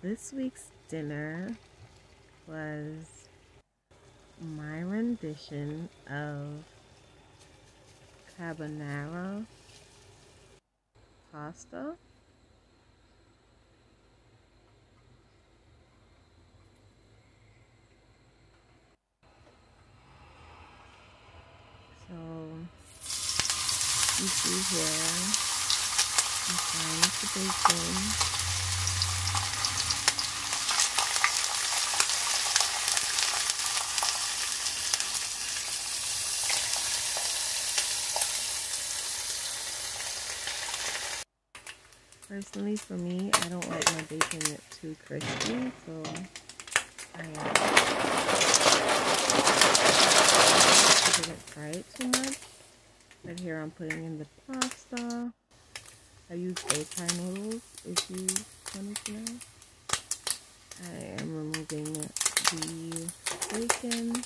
This week's dinner was my rendition of carbonara pasta. So you see here, I'm frying the bacon. Personally, for me, I don't like my bacon too crispy, so I um, didn't fry it too much. But here I'm putting in the pasta. I use Okai noodles, if you wanted to know. I am removing the bacon.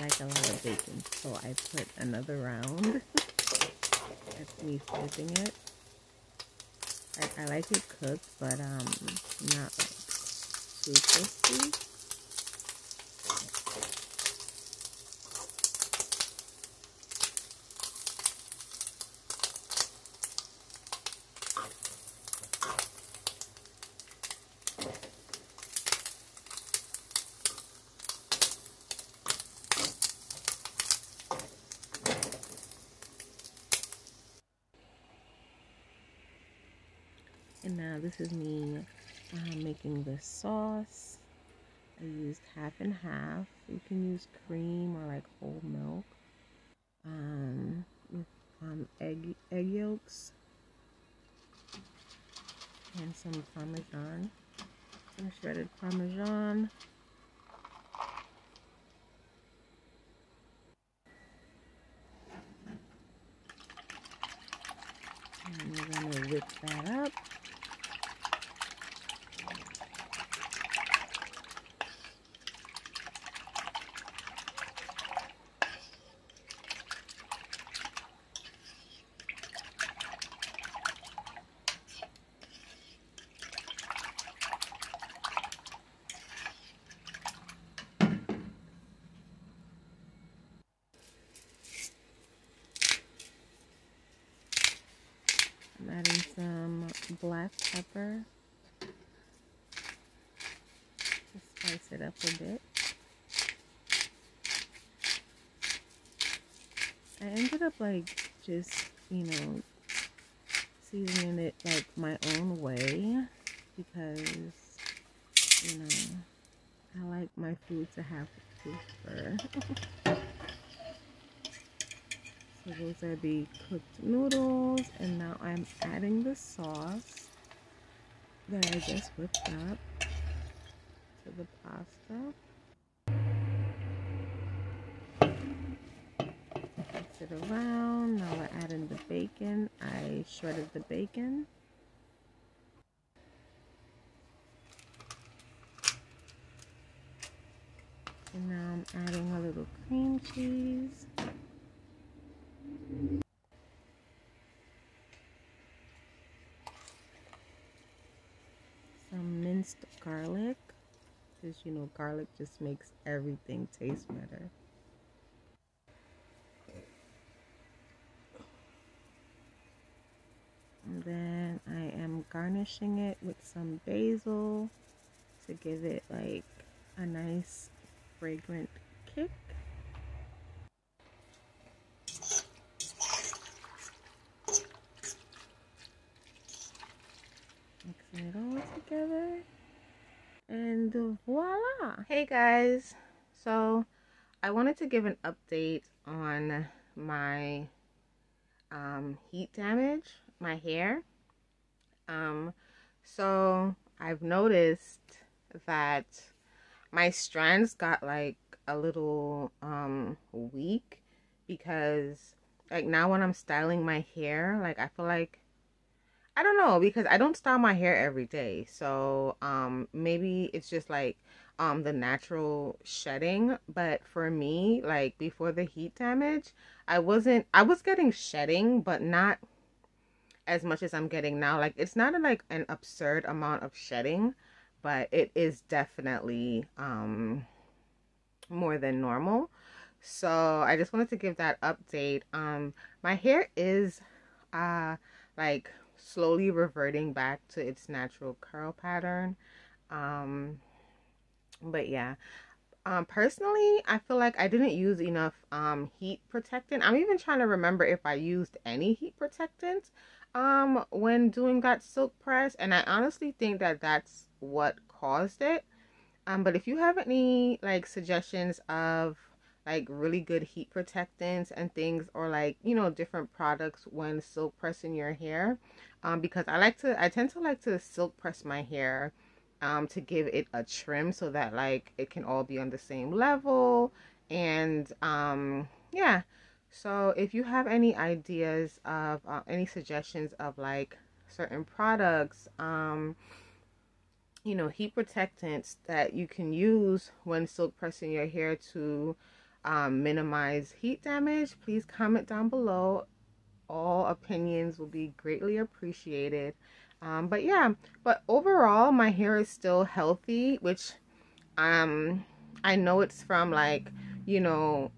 like a lot of so I put another round. That's me flipping it. I, I like it cooked, but um, not like too crispy. This is me uh, making the sauce. I used half and half. You can use cream or like whole milk. Um, with um, egg, egg yolks and some parmesan. Some shredded parmesan. And we're going to whip that up. I'm adding some black pepper to it bit. I ended up like just, you know, seasoning it like my own way because, you know, I like my food to have flavor. So those are the cooked noodles and now I'm adding the sauce that I just whipped up to the pasta. Mix it around. Now we're adding the bacon. I shredded the bacon. And now I'm adding a little cream cheese. Some minced garlic. Because, you know, garlic just makes everything taste better. And then I am garnishing it with some basil to give it like a nice fragrant kick. Mixing it all together. And voila! Hey guys! So, I wanted to give an update on my um, heat damage, my hair. Um, so, I've noticed that my strands got like a little um, weak because like now when I'm styling my hair, like I feel like I don't know because I don't style my hair every day. So um maybe it's just like um the natural shedding. But for me like before the heat damage i wasn't i was getting shedding but not as much as i'm getting now. Like it's not a, like an absurd amount of shedding but it is definitely um more than normal. So i just wanted to give that update. Um my hair is uh like slowly reverting back to its natural curl pattern. Um but yeah. Um personally i feel like i didn't use enough um heat protectant. I'm even trying to remember if i used any heat protectant um when doing that silk press and i honestly think that that's what caused it. Um but if you have any like suggestions of like really good heat protectants and things or like you know different products when silk pressing your hair um because i like to i tend to like to silk press my hair um, to give it a trim so that like it can all be on the same level. And um, yeah. So if you have any ideas of uh, any suggestions of like certain products um, you know heat protectants that you can use when silk pressing your hair to um, minimize heat damage please comment down below all opinions will be greatly appreciated um, but yeah, but overall, my hair is still healthy, which um, I know it's from like, you know,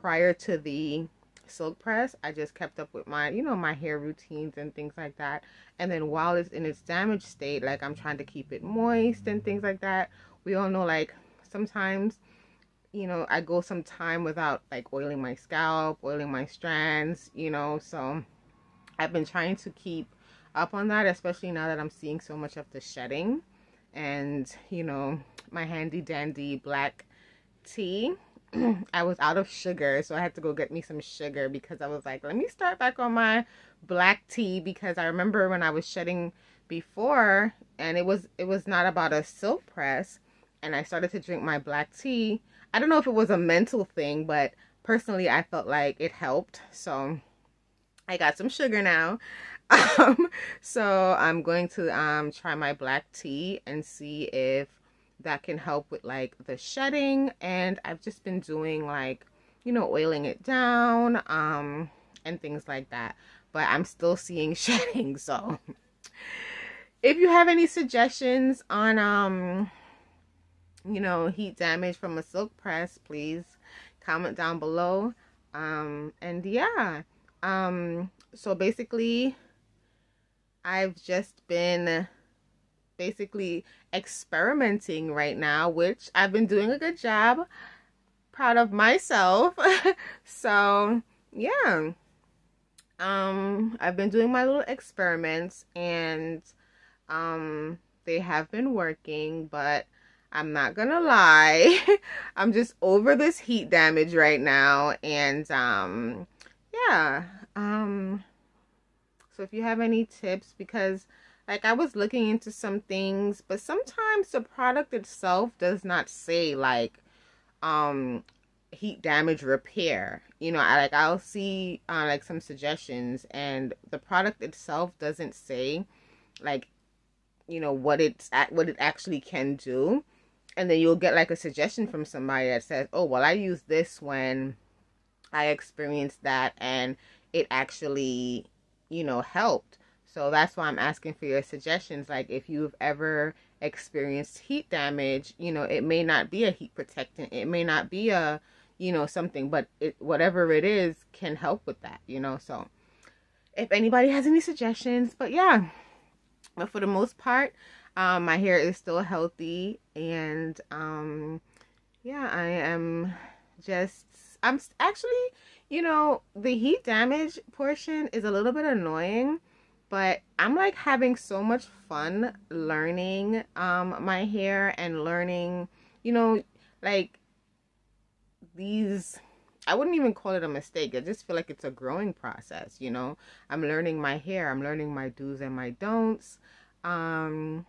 prior to the silk press, I just kept up with my, you know, my hair routines and things like that. And then while it's in its damaged state, like I'm trying to keep it moist and things like that. We all know like sometimes, you know, I go some time without like oiling my scalp, oiling my strands, you know, so I've been trying to keep up on that, especially now that I'm seeing so much of the shedding. And, you know, my handy dandy black tea. I was out of sugar, so I had to go get me some sugar because I was like, let me start back on my black tea because I remember when I was shedding before and it was it was not about a silk press and I started to drink my black tea. I don't know if it was a mental thing, but personally I felt like it helped. So I got some sugar now. Um, so I'm going to um, try my black tea and see if that can help with like the shedding. And I've just been doing like, you know, oiling it down um, and things like that. But I'm still seeing shedding. So if you have any suggestions on, um, you know, heat damage from a silk press, please comment down below. Um, and yeah, um, so basically I've just been basically experimenting right now, which I've been doing a good job. Proud of myself. so, yeah. Um, I've been doing my little experiments and um they have been working, but I'm not gonna lie. I'm just over this heat damage right now and um yeah. Um so if you have any tips, because like I was looking into some things, but sometimes the product itself does not say like um heat damage repair. You know, I like I'll see uh, like some suggestions and the product itself doesn't say like you know what it's at what it actually can do. And then you'll get like a suggestion from somebody that says, "Oh, well I used this when I experienced that and it actually you know, helped. So that's why I'm asking for your suggestions. Like if you've ever experienced heat damage, you know, it may not be a heat protectant. It may not be a, you know, something, but it, whatever it is can help with that, you know. So if anybody has any suggestions, but yeah, but for the most part, um, my hair is still healthy and, um, yeah, I am just, I'm actually you know, the heat damage portion is a little bit annoying, but I'm like having so much fun learning um my hair and learning, you know, like these I wouldn't even call it a mistake. I just feel like it's a growing process, you know. I'm learning my hair, I'm learning my do's and my don'ts. Um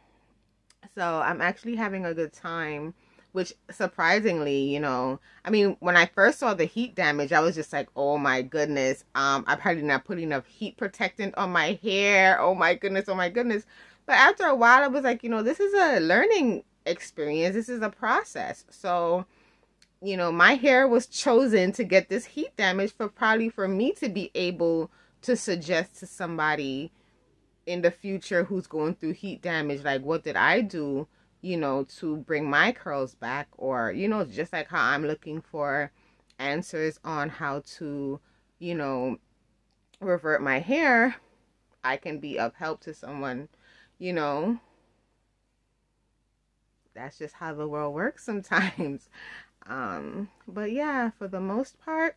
so I'm actually having a good time which surprisingly, you know, I mean, when I first saw the heat damage, I was just like, oh my goodness, um, I probably not put enough heat protectant on my hair. Oh my goodness, oh my goodness. But after a while, I was like, you know, this is a learning experience. This is a process. So, you know, my hair was chosen to get this heat damage for probably for me to be able to suggest to somebody in the future who's going through heat damage like what did I do, you know, to bring my curls back or you know, just like how I'm looking for answers on how to, you know, revert my hair, I can be of help to someone, you know. That's just how the world works sometimes. Um, but yeah, for the most part,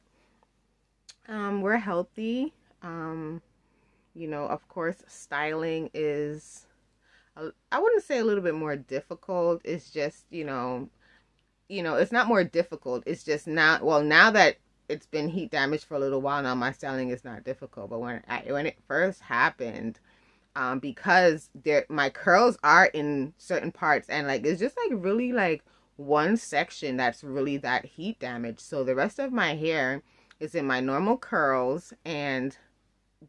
um, we're healthy. Um, you know, of course, styling is, I wouldn't say a little bit more difficult. It's just, you know, you know, it's not more difficult. It's just now, well, now that it's been heat damage for a little while now, my styling is not difficult. But when I, when it first happened, um, because there my curls are in certain parts and like it's just like really like one section that's really that heat damage. So the rest of my hair is in my normal curls and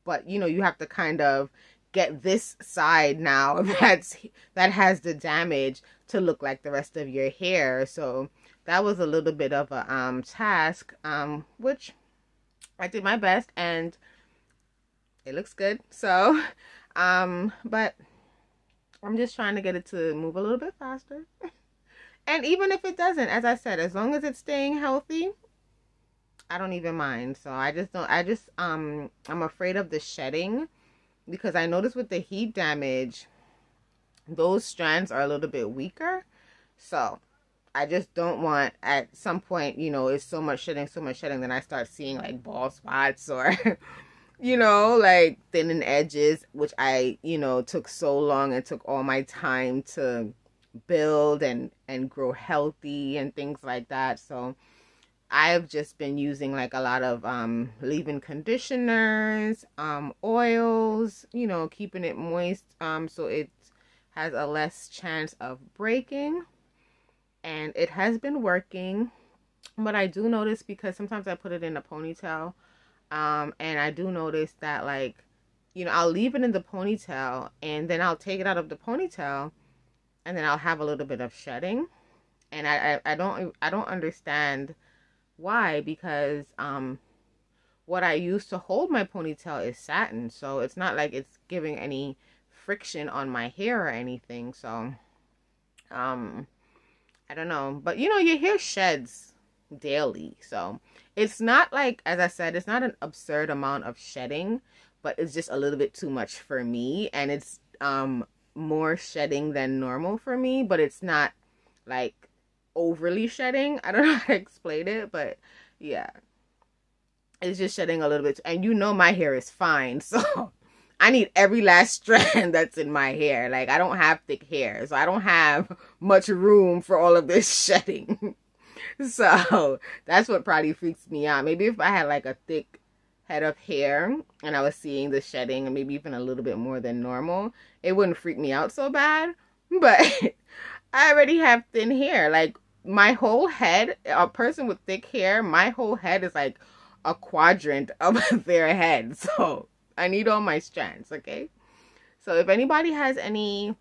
but you know you have to kind of get this side now that's that has the damage to look like the rest of your hair. So that was a little bit of a um task um which I did my best and it looks good. So um but I'm just trying to get it to move a little bit faster. And even if it doesn't, as I said, as long as it's staying healthy, I don't even mind. So I just don't I just um I'm afraid of the shedding because I noticed with the heat damage those strands are a little bit weaker. So I just don't want at some point, you know, it's so much shedding, so much shedding, then I start seeing like bald spots or you know, like thinning edges, which I, you know, took so long and took all my time to build and and grow healthy and things like that so i've just been using like a lot of um leave-in conditioners um oils you know keeping it moist um so it has a less chance of breaking and it has been working but i do notice because sometimes i put it in a ponytail um and i do notice that like you know i'll leave it in the ponytail and then i'll take it out of the ponytail and then I'll have a little bit of shedding. And I, I, I don't I don't understand why because um what I use to hold my ponytail is satin, so it's not like it's giving any friction on my hair or anything. So um I don't know, but you know your hair sheds daily. So it's not like as I said, it's not an absurd amount of shedding, but it's just a little bit too much for me and it's um more shedding than normal for me, but it's not like overly shedding. I don't know how to explain it, but yeah. It's just shedding a little bit. And you know my hair is fine, so I need every last strand that's in my hair. Like I don't have thick hair, so I don't have much room for all of this shedding. so that's what probably freaks me out. Maybe if I had like a thick head of hair and I was seeing the shedding and maybe even a little bit more than normal, it wouldn't freak me out so bad. But I already have thin hair. Like my whole head, a person with thick hair, my whole head is like a quadrant of their head. So I need all my strands, okay? So if anybody has any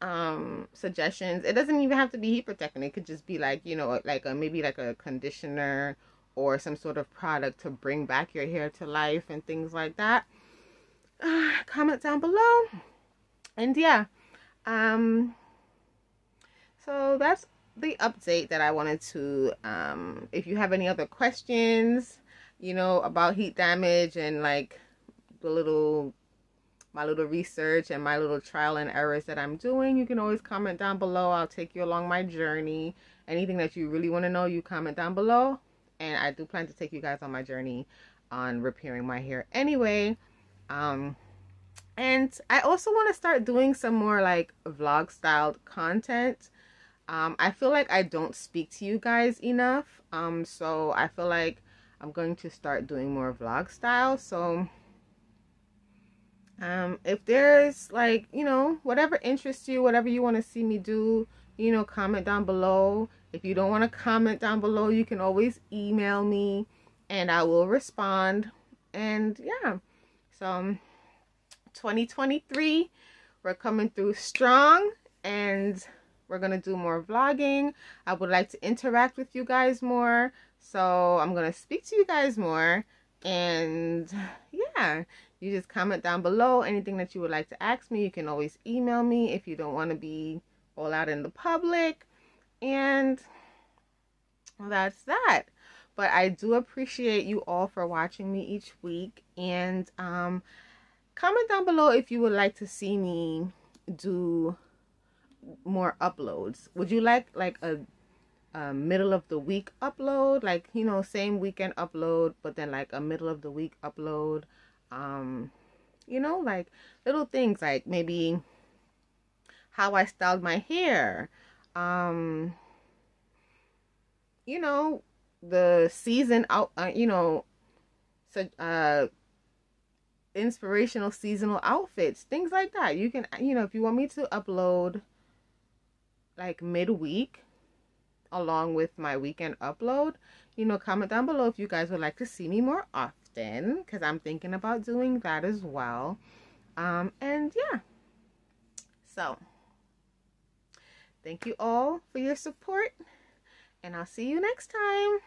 um suggestions, it doesn't even have to be heat protecting. It could just be like, you know, like a maybe like a conditioner or some sort of product to bring back your hair to life and things like that uh, comment down below and yeah um so that's the update that i wanted to um if you have any other questions you know about heat damage and like the little my little research and my little trial and errors that i'm doing you can always comment down below i'll take you along my journey anything that you really want to know you comment down below and I do plan to take you guys on my journey on repairing my hair anyway. Um, and I also want to start doing some more like vlog styled content. Um, I feel like I don't speak to you guys enough. Um, so I feel like I'm going to start doing more vlog style. So um, if there's like, you know, whatever interests you, whatever you want to see me do, you know, comment down below. If you don't want to comment down below, you can always email me and I will respond. And yeah, so 2023, we're coming through strong and we're going to do more vlogging. I would like to interact with you guys more. So I'm going to speak to you guys more. And yeah, you just comment down below anything that you would like to ask me. You can always email me if you don't want to be all out in the public. And that's that. But I do appreciate you all for watching me each week. And um, comment down below if you would like to see me do more uploads. Would you like like a, a middle of the week upload? Like, you know, same weekend upload, but then like a middle of the week upload. Um, you know, like little things like maybe how I styled my hair. Um, you know, the season out, uh, you know, so, uh, inspirational seasonal outfits, things like that. You can, you know, if you want me to upload like midweek along with my weekend upload, you know, comment down below if you guys would like to see me more often because I'm thinking about doing that as well. Um, and yeah, so thank you all for your support and I'll see you next time.